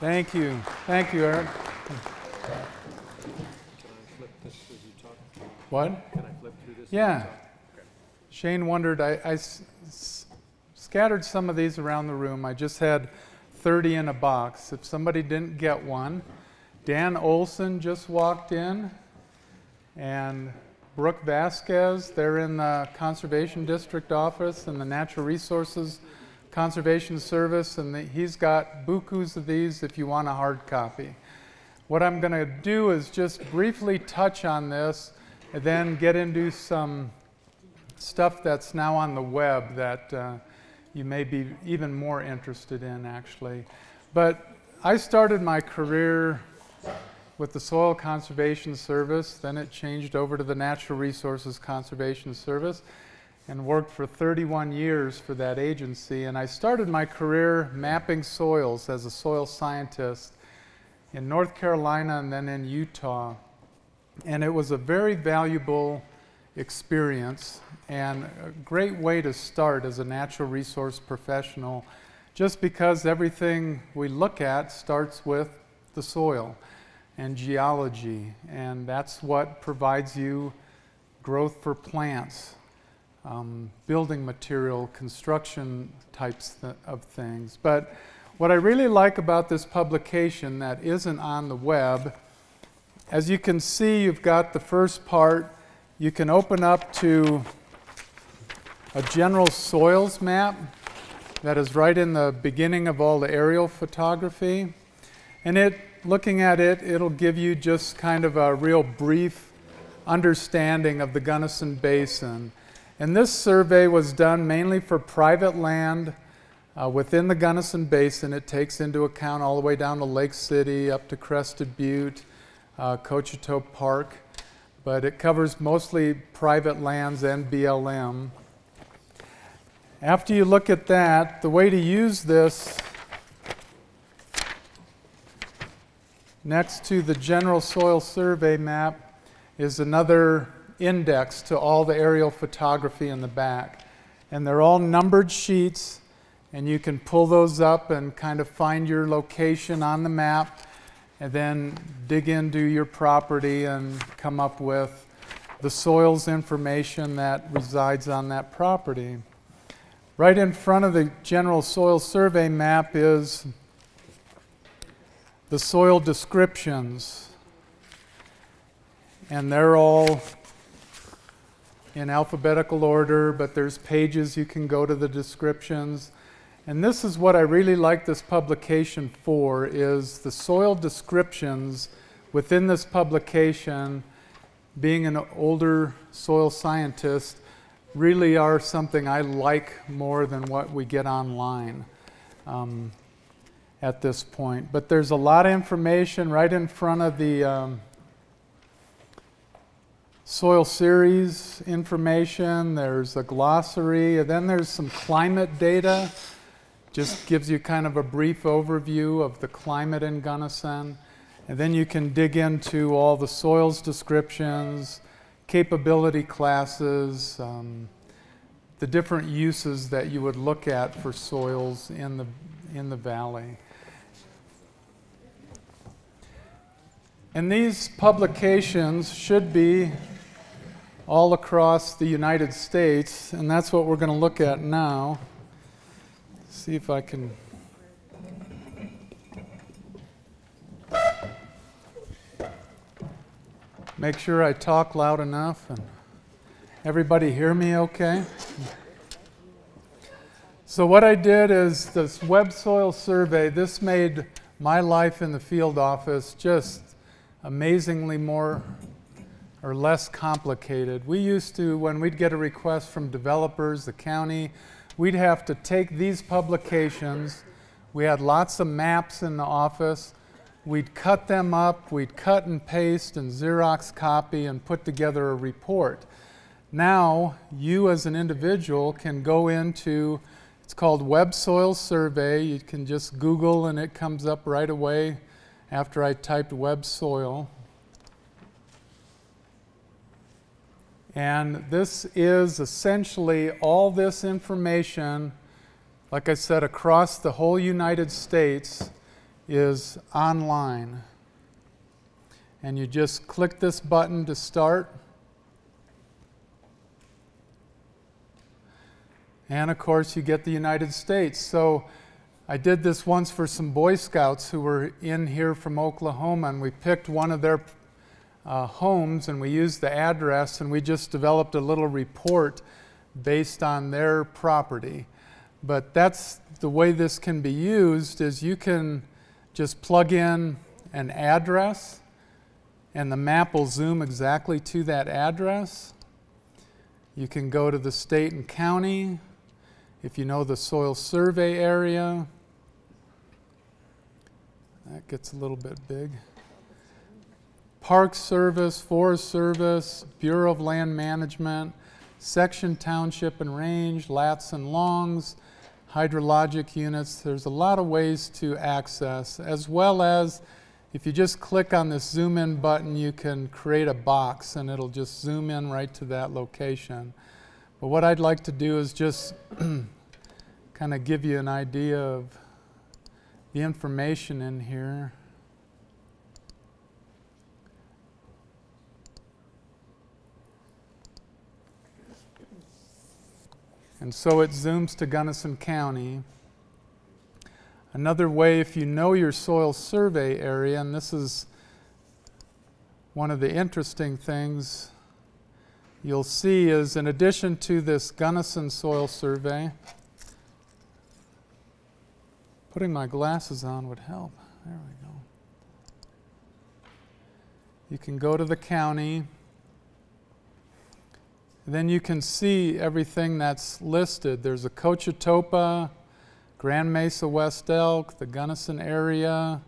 Thank you. Thank you, Eric. Can I flip this as you? What? Can I flip through this? Yeah. talk? Shane wondered, I, scattered some of these around the room. I just had 30 in a box. If somebody didn't get one, Dan Olson just walked in, and Brooke Vasquez, they're in the Conservation District office and the Natural Resources Conservation Service, and the, he's got bukus of these if you want a hard copy. What I'm going to do is just briefly touch on this and then get into some stuff that's now on the web that uh, you may be even more interested in, actually. But I started my career with the Soil Conservation Service, then it changed over to the Natural Resources Conservation Service, and worked for 31 years for that agency. And I started my career mapping soils as a soil scientist in North Carolina and then in Utah. And it was a very valuable experience and a great way to start as a natural resource professional just because everything we look at starts with the soil and geology, and that's what provides you growth for plants, um, building material, construction types th- of things. But what I really like about this publication that isn't on the web, as you can see, you've got the first part. You can open up to a general soils map that is right in the beginning of all the aerial photography. And it, looking at it, it'll give you just kind of a real brief understanding of the Gunnison Basin. And this survey was done mainly for private land uh, within the Gunnison Basin. It takes into account all the way down to Lake City, up to Crested Butte, uh, Park, but it covers mostly private lands and BLM. After you look at that, the way to use this next to the general soil survey map is another index to all the aerial photography in the back. And they're all numbered sheets, and you can pull those up and kind of find your location on the map, and then dig into your property and come up with the soils information that resides on that property. Right in front of the general soil survey map is the soil descriptions. And they're all in alphabetical order, but there's pages you can go to the descriptions. And this is what I really like this publication for is the soil descriptions within this publication being an older soil scientist really are something I like more than what we get online um, at this point. But there's a lot of information right in front of the um, soil series information. There's a glossary, and then there's some climate data. Just gives you kind of a brief overview of the climate in Gunnison. And then you can dig into all the soils descriptions, capability classes, um, the different uses that you would look at for soils in the, in the valley. And these publications should be all across the United States, and that's what we're going to look at now. See if I can. Make sure I talk loud enough and everybody hear me okay? So, what I did is this web soil survey, this made my life in the field office just amazingly more or less complicated. We used to, when we'd get a request from developers, the county, we'd have to take these publications. We had lots of maps in the office. We'd cut them up, we'd cut and paste and Xerox copy and put together a report. Now, you as an individual can go into, it's called Web Soil Survey. You can just Google and it comes up right away after I typed web soil. And this is essentially all this information, like I said, across the whole United States is online. And you just click this button to start. And of course, you get the United States. So I did this once for some Boy Scouts who were in here from Oklahoma, and we picked one of their uh, homes and we used the address, and we just developed a little report based on their property. But that's the way this can be used is you can just plug in an address and the map will zoom exactly to that address. You can go to the state and county if you know the soil survey area. That gets a little bit big. Park Service, Forest Service, Bureau of Land Management, Section Township and Range, lats and longs, hydrologic units. There's a lot of ways to access, as well as if you just click on this zoom in button, you can create a box and it'll just zoom in right to that location. But what I'd like to do is just kind of give you an idea of the information in here. And so it zooms to Gunnison County. Another way, if you know your soil survey area, and this is one of the interesting things you'll see is in addition to this Gunnison soil survey, putting my glasses on would help. There we go. You can go to the county then you can see everything that's listed. There's a Cochetopa, Grand Mesa West Elk, the Gunnison area,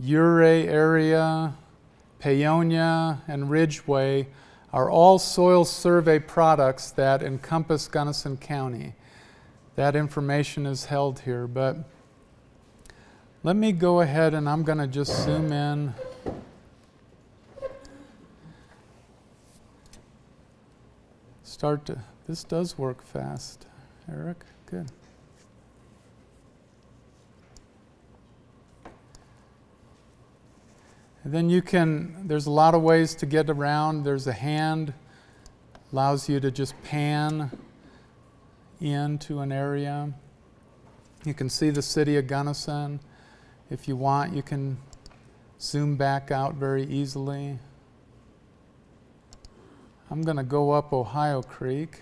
Ouray area, Paonia, and Ridgway are all soil survey products that encompass Gunnison County. That information is held here, but let me go ahead and I'm going to just zoom in. Start to, this does work fast. Eric, good. And then you can, there's a lot of ways to get around. There's a hand, allows you to just pan into an area. You can see the city of Gunnison. If you want, you can zoom back out very easily. I'm going to go up Ohio Creek.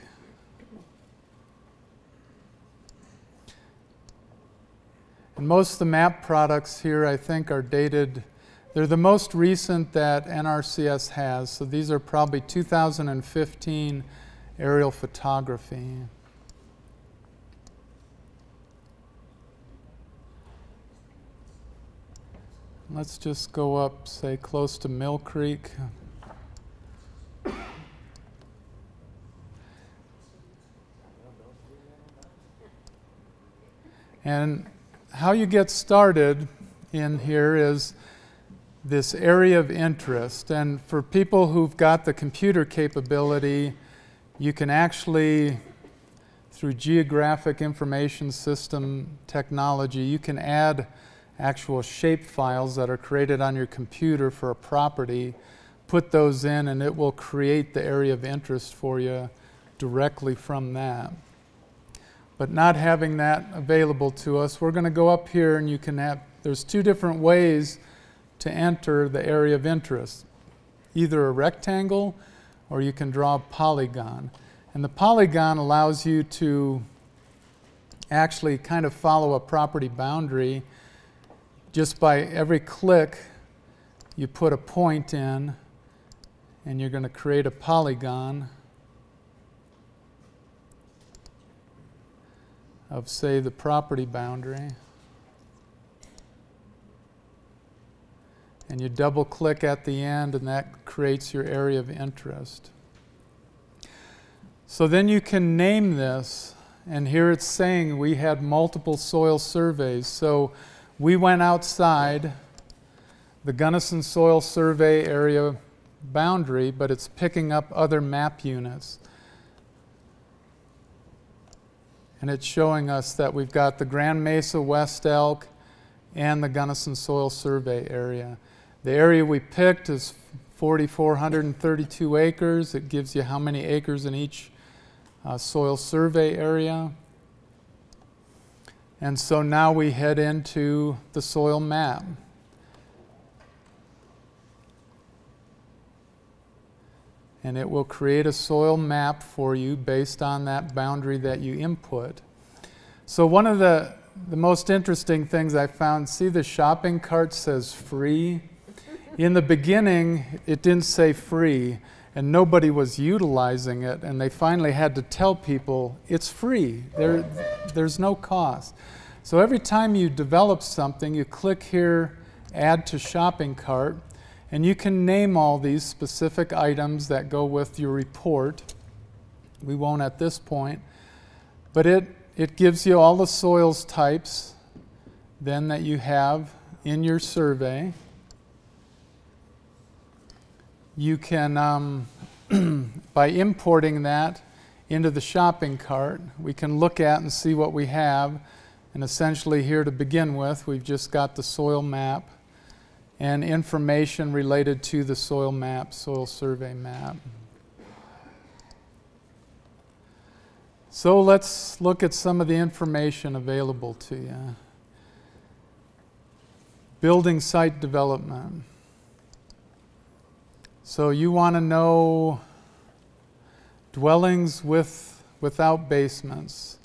And most of the map products here, I think, are dated. They're the most recent that NRCS has. So these are probably 2015 aerial photography. Let's just go up, say, close to Mill Creek. And how you get started in here is this area of interest. And for people who've got the computer capability, you can actually, through geographic information system technology, you can add actual shape files that are created on your computer for a property, put those in, and it will create the area of interest for you directly from that but not having that available to us, we're going to go up here and you can have, there's two different ways to enter the area of interest. Either a rectangle or you can draw a polygon. And the polygon allows you to actually kind of follow a property boundary just by every click you put a point in and you're going to create a polygon. Of, say, the property boundary. And you double click at the end, and that creates your area of interest. So then you can name this, and here it's saying we had multiple soil surveys. So we went outside the Gunnison Soil Survey area boundary, but it's picking up other map units. And it's showing us that we've got the Grand Mesa West Elk, and the Gunnison Soil Survey area. The area we picked is 4,432 acres. It gives you how many acres in each uh, soil survey area. And so now we head into the soil map. And it will create a soil map for you based on that boundary that you input. So, one of the, the most interesting things I found see, the shopping cart says free. In the beginning, it didn't say free, and nobody was utilizing it, and they finally had to tell people it's free, there, there's no cost. So every time you develop something, you click here, add to shopping cart, and you can name all these specific items that go with your report. We won't at this point, but it, it gives you all the soils types then that you have in your survey. You can, um, by importing that into the shopping cart, we can look at and see what we have. And essentially, here to begin with, we've just got the soil map and information related to the soil map, soil survey map. So let's look at some of the information available to you. Building site development. So you want to know dwellings with without basements.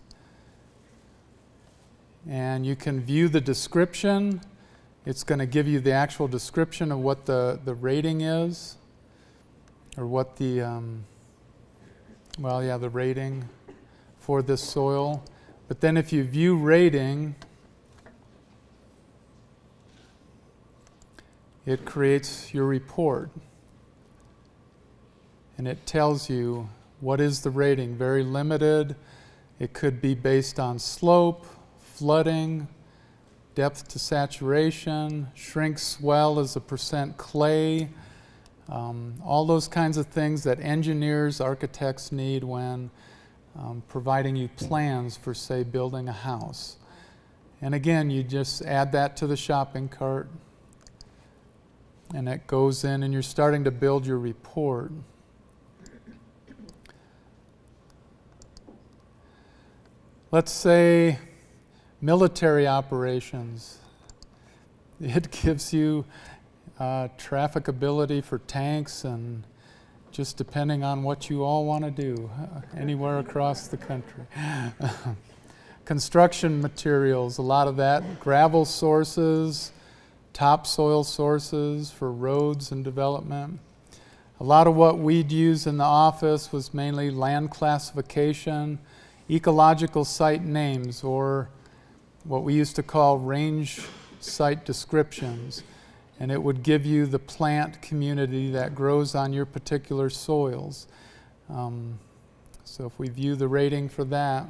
And you can view the description. It's going to give you the actual description of what the, the rating is, or what the, um, well, yeah, the rating for this soil. But then if you view rating, it creates your report and it tells you what is the rating. Very limited. It could be based on slope, flooding, depth to saturation, shrink swell as a percent clay, um, all those kinds of things that engineers, architects need when um, providing you plans for, say, building a house. And again, you just add that to the shopping cart, and it goes in, and you're starting to build your report. Let's say military operations. It gives you uh, trafficability for tanks and just depending on what you all want to do uh, anywhere across the country. Construction materials, a lot of that, gravel sources, topsoil sources for roads and development. A lot of what we'd use in the office was mainly land classification, ecological site names, or what we used to call range site descriptions. And it would give you the plant community that grows on your particular soils. Um, so if we view the rating for that,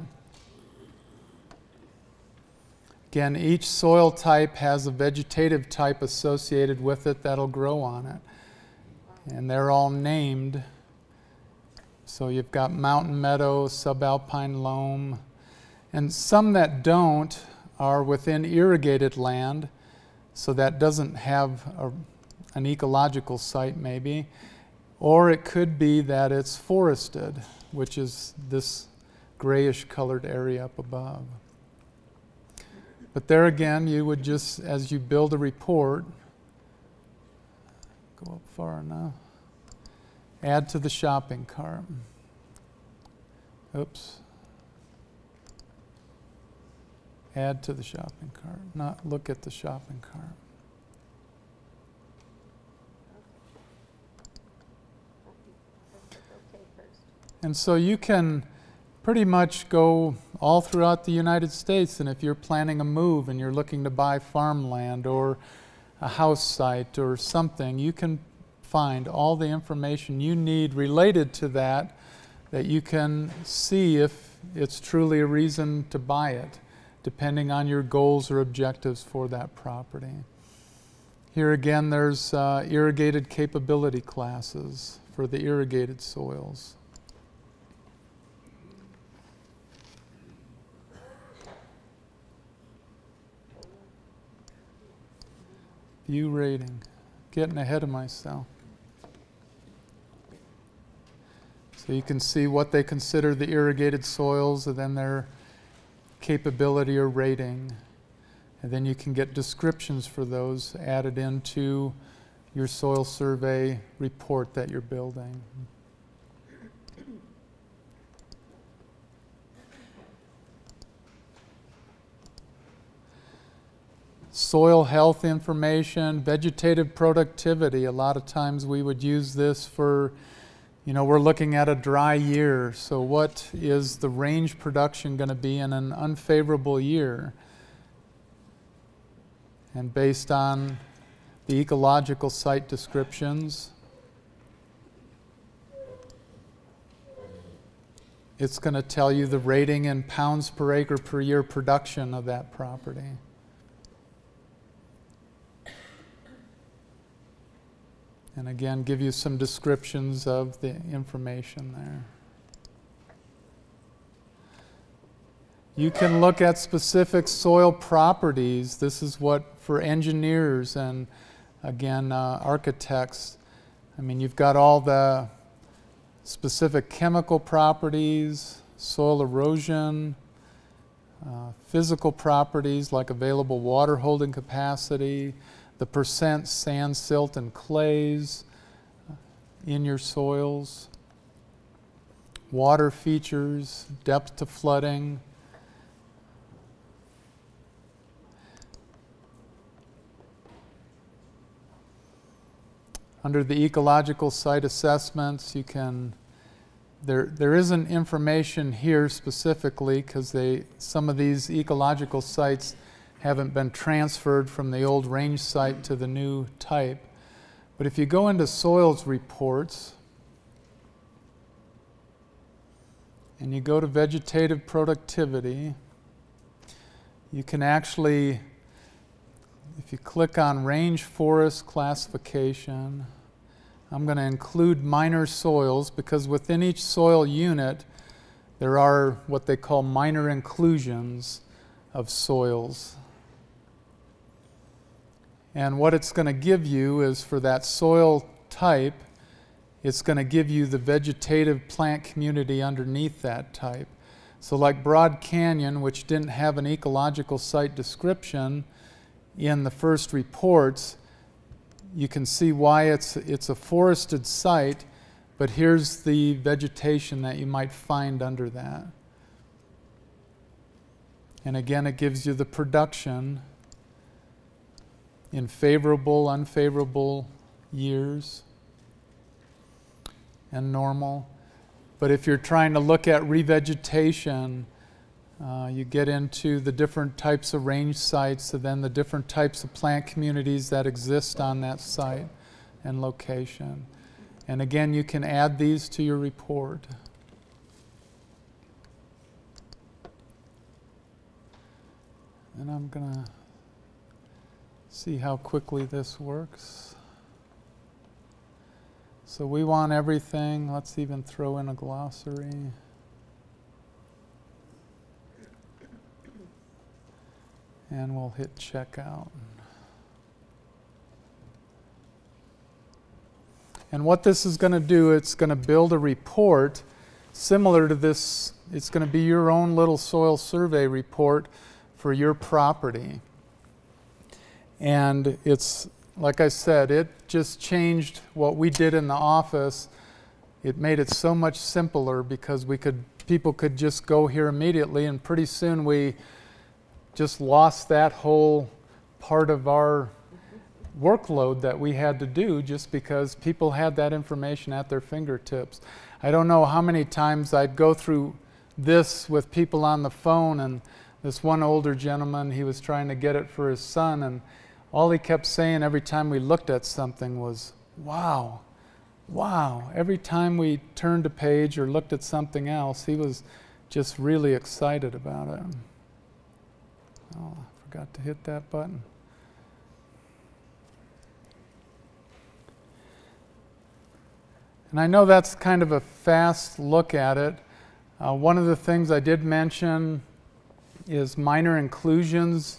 again, each soil type has a vegetative type associated with it that'll grow on it. And they're all named so you've got mountain meadow, subalpine loam, and some that don't are within irrigated land, so that doesn't have a, an ecological site maybe. Or it could be that it's forested, which is this grayish colored area up above. But there again, you would just, as you build a report, go up far enough. Add to the shopping cart. Oops. Add to the shopping cart, not look at the shopping cart. And so you can pretty much go all throughout the United States. And if you're planning a move and you're looking to buy farmland or a house site or something, you can find all the information you need related to that that you can see if it's truly a reason to buy it, depending on your goals or objectives for that property. Here again, there's uh, irrigated capability classes for the irrigated soils. View rating. Getting ahead of myself. So you can see what they consider the irrigated soils and then their capability or rating. And then you can get descriptions for those added into your soil survey report that you're building. Soil health information, vegetative productivity. A lot of times we would use this for, you know, we're looking at a dry year. So, what is the range production going to be in an unfavorable year? And based on the ecological site descriptions, it's going to tell you the rating in pounds per acre per year production of that property. And again, give you some descriptions of the information there. You can look at specific soil properties. This is what for engineers and again uh, architects. I mean, you've got all the specific chemical properties, soil erosion, uh, physical properties like available water holding capacity, the percent sand, silt, and clays in your soils, water features, depth to flooding. Under the ecological site assessments, you can there, there isn't information here specifically because they some of these ecological sites haven't been transferred from the old range site to the new type. But if you go into soils reports and you go to vegetative productivity, you can actually, if you click on range forest classification, I'm going to include minor soils because within each soil unit there are what they call minor inclusions of soils. And what it's going to give you is for that soil type, it's going to give you the vegetative plant community underneath that type. So, like Broad Canyon, which didn't have an ecological site description in the first reports, you can see why it's, it's a forested site, but here's the vegetation that you might find under that. And again, it gives you the production in favorable, unfavorable years and normal. But if you're trying to look at revegetation, uh, you get into the different types of range sites and then the different types of plant communities that exist on that site and location. And again, you can add these to your report. And I'm going to see how quickly this works. So we want everything. Let's even throw in a glossary. And we'll hit checkout. And what this is going to do, it's going to build a report similar to this. It's going to be your own little soil survey report for your property. And it's, like I said, it just changed what we did in the office. It made it so much simpler because we could, people could just go here immediately, and pretty soon we just lost that whole part of our workload that we had to do just because people had that information at their fingertips. I don't know how many times I'd go through this with people on the phone and this one older gentleman, he was trying to get it for his son and all he kept saying every time we looked at something was, wow, wow. Every time we turned a page or looked at something else, he was just really excited about it. Oh, I forgot to hit that button. And I know that's kind of a fast look at it. Uh, one of the things I did mention is minor inclusions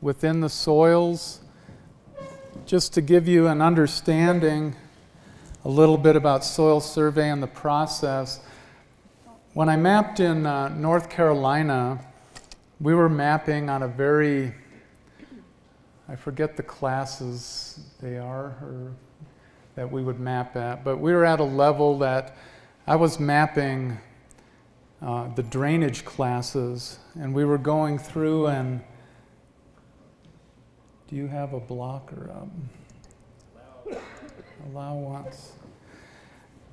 within the soils. Just to give you an understanding a little bit about soil survey and the process, when I mapped in uh, North Carolina, we were mapping on a very, I forget the classes they are or that we would map at, but we were at a level that I was mapping uh, the drainage classes, and we were going through and do you have a blocker up? Allow once.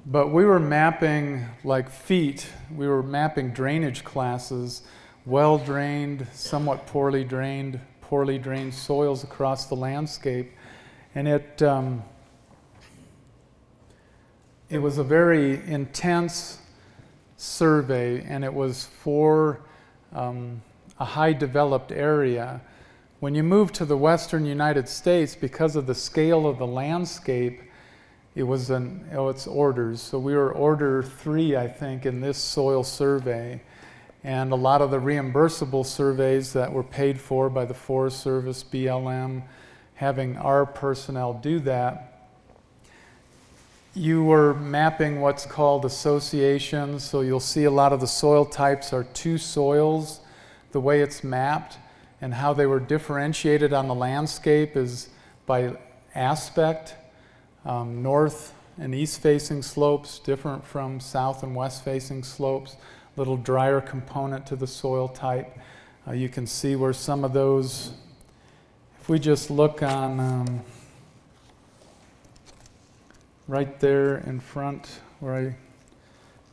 But we were mapping like feet, we were mapping drainage classes, well drained, somewhat poorly drained, poorly drained soils across the landscape. And it, um, it was a very intense survey, and it was for um, a high developed area. When you move to the western United States, because of the scale of the landscape, it was an, oh, it's orders. So we were order three, I think, in this soil survey. And a lot of the reimbursable surveys that were paid for by the Forest Service, BLM, having our personnel do that, you were mapping what's called associations. So you'll see a lot of the soil types are two soils, the way it's mapped, and how they were differentiated on the landscape is by aspect. Um, north and east facing slopes different from south and west facing slopes, little drier component to the soil type. Uh, you can see where some of those, if we just look on um, right there in front where I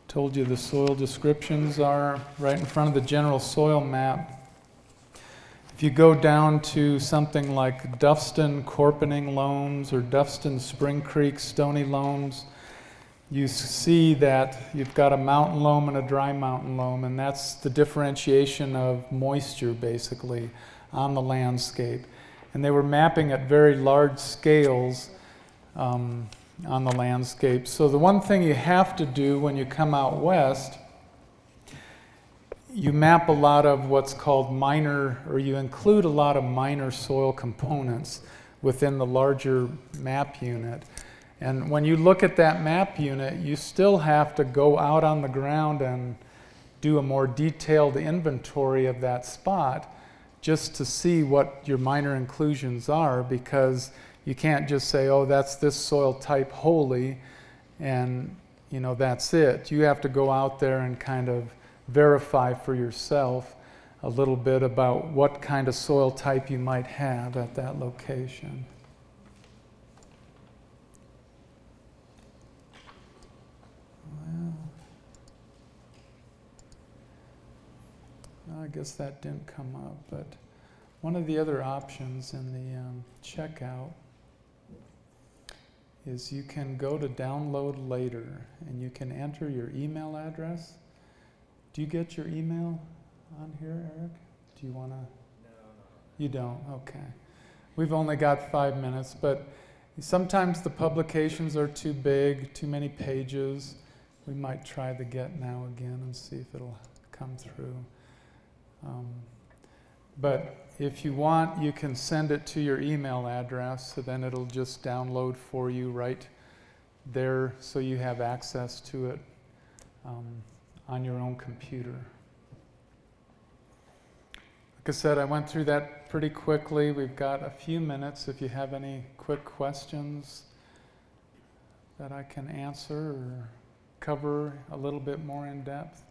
told you the soil descriptions are, right in front of the general soil map, if you go down to something like Duffston Corpening Loams or Duffston Spring Creek Stony Loams, you see that you've got a mountain loam and a dry mountain loam, and that's the differentiation of moisture basically on the landscape. And they were mapping at very large scales um, on the landscape. So, the one thing you have to do when you come out west you map a lot of what's called minor, or you include a lot of minor soil components within the larger map unit. And when you look at that map unit, you still have to go out on the ground and do a more detailed inventory of that spot just to see what your minor inclusions are because you can't just say, oh, that's this soil type wholly and you know that's it. You have to go out there and kind of verify for yourself a little bit about what kind of soil type you might have at that location. Well, I guess that didn't come up, but one of the other options in the um, checkout is you can go to download later and you can enter your email address do you get your email on here, Eric? Do you want to? No, no. You don't? Okay. We've only got five minutes, but sometimes the publications are too big, too many pages. We might try the get now again and see if it'll come through. Um, but if you want, you can send it to your email address, so then it'll just download for you right there so you have access to it. Um, on your own computer. Like I said, I went through that pretty quickly. We've got a few minutes if you have any quick questions that I can answer or cover a little bit more in depth.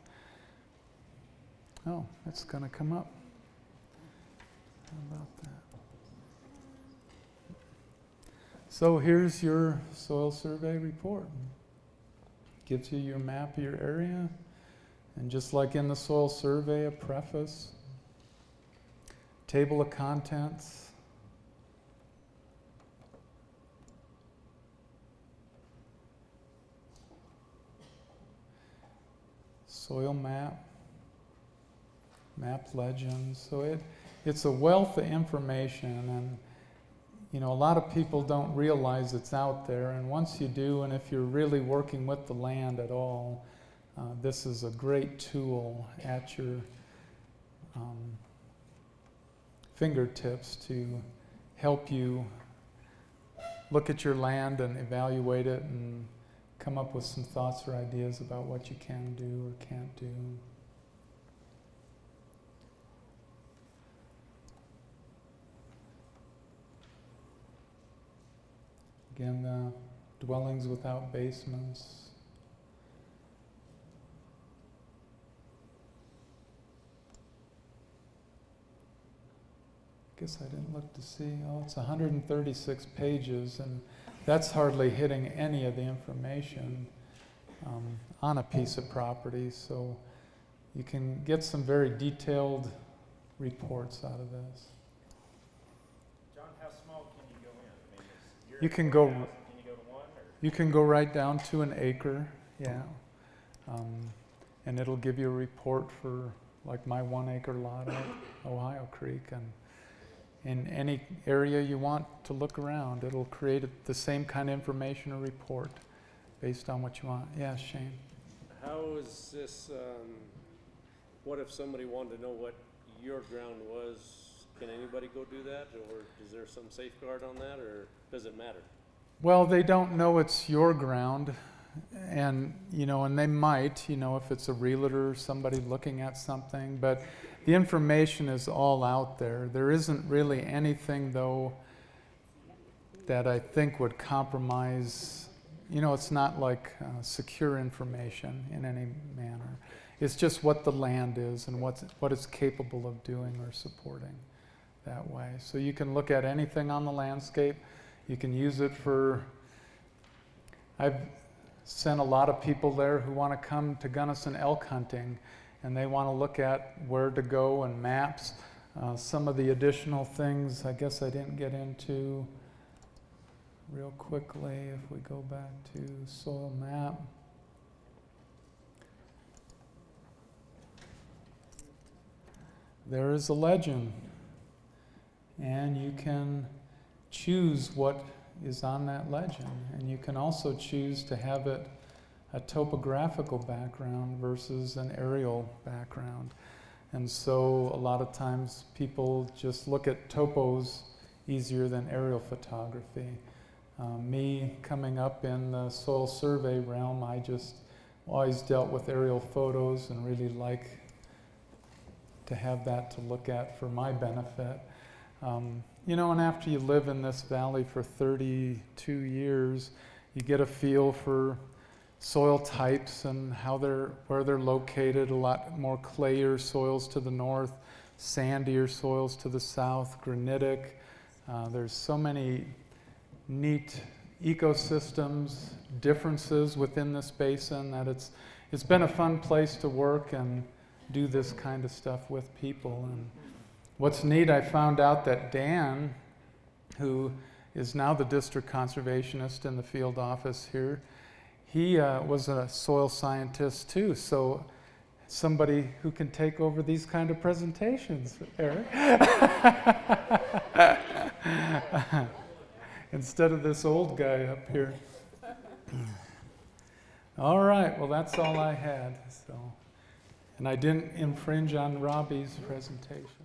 Oh, it's going to come up. How about that? So here's your soil survey report. Gives you your map of your area. And just like in the soil survey, a preface, table of contents, soil map, map legends. So it, it's a wealth of information and you know, a lot of people don't realize it's out there, and once you do, and if you're really working with the land at all, uh, this is a great tool at your um, fingertips to help you look at your land and evaluate it and come up with some thoughts or ideas about what you can do or can't do. Again, the dwellings without basements. Guess I didn't look to see. Oh, it's 136 pages, and that's hardly hitting any of the information um, on a piece of property. So you can get some very detailed reports out of this. John, how small can you go in? I mean, You can go- Can you go to one? You can go right down to an acre, yeah. Um, and it'll give you a report for like my one acre lot at Ohio Creek and in any area you want to look around, it'll create it- the same kind of information or report based on what you want. Yeah, Shane. How is this, um, what if somebody wanted to know what your ground was? Can anybody go do that, or is there some safeguard on that, or does it matter? Well, they don't know it's your ground, and you know, and they might, you know, if it's a realtor or somebody looking at something, but the information is all out there. There isn't really anything, though, that I think would compromise. You know, it's not like uh, secure information in any manner. It's just what the land is and what's, what it's capable of doing or supporting that way. So you can look at anything on the landscape. You can use it for. I've sent a lot of people there who want to come to Gunnison elk hunting and they want to look at where to go and maps. Uh, some of the additional things I guess I didn't get into real quickly. If we go back to soil map. There is a legend, and you can choose what is on that legend, and you can also choose to have it a topographical background versus an aerial background. And so a lot of times people just look at topos easier than aerial photography. Um, me coming up in the soil survey realm, I just always dealt with aerial photos and really like to have that to look at for my benefit. Um, you know, and after you live in this valley for 32 years, you get a feel for soil types and how they're where they're located. A lot more clayer soils to the north, sandier soils to the south, granitic. Uh, there's so many neat ecosystems differences within this basin that it's it's been a fun place to work and do this kind of stuff with people and what's neat i found out that dan who is now the district conservationist in the field office here he uh, was a soil scientist too. So somebody who can take over these kind of presentations eric. Instead of this old guy up here. All right well that's all i had so. And I didn't infringe on Robbie's presentation.